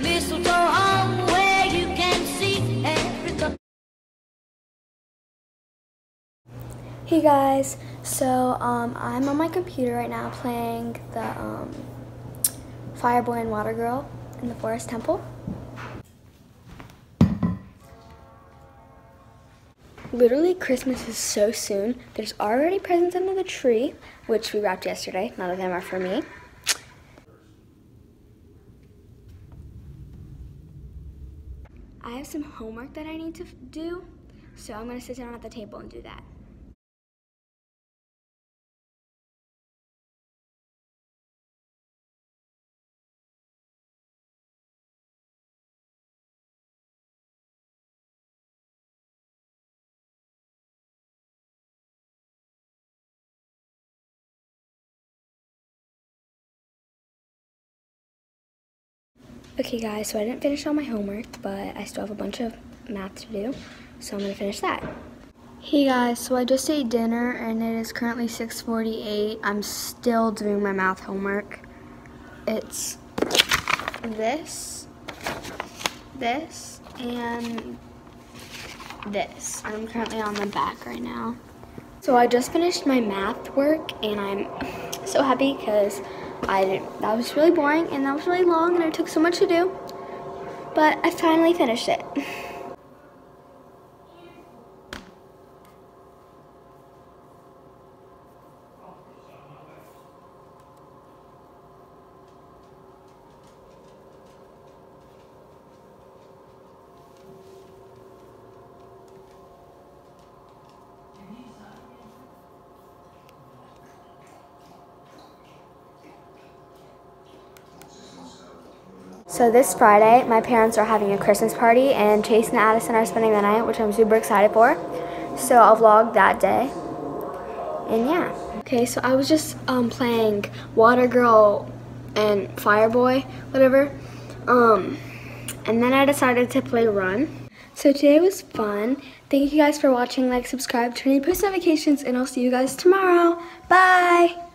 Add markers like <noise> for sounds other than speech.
Mistletoe home where you can see Africa. Hey guys, so um, I'm on my computer right now playing the um, Fireboy and Watergirl in the Forest Temple. Literally, Christmas is so soon. There's already presents under the tree, which we wrapped yesterday. None of them are for me. I have some homework that I need to do, so I'm to sit down at the table and do that. Okay guys, so I didn't finish all my homework, but I still have a bunch of math to do, so I'm gonna finish that. Hey guys, so I just ate dinner and it is currently 6.48. I'm still doing my math homework. It's this, this, and this. I'm currently on the back right now. So I just finished my math work and I'm so happy because I that was really boring and that was really long and it took so much to do. But I finally finished it. <laughs> So this Friday, my parents are having a Christmas party, and Chase and Addison are spending the night, which I'm super excited for. So I'll vlog that day. And yeah. Okay, so I was just um, playing Watergirl and Fireboy, whatever. Um, and then I decided to play Run. So today was fun. Thank you guys for watching. Like, subscribe, turn on post notifications, and I'll see you guys tomorrow. Bye!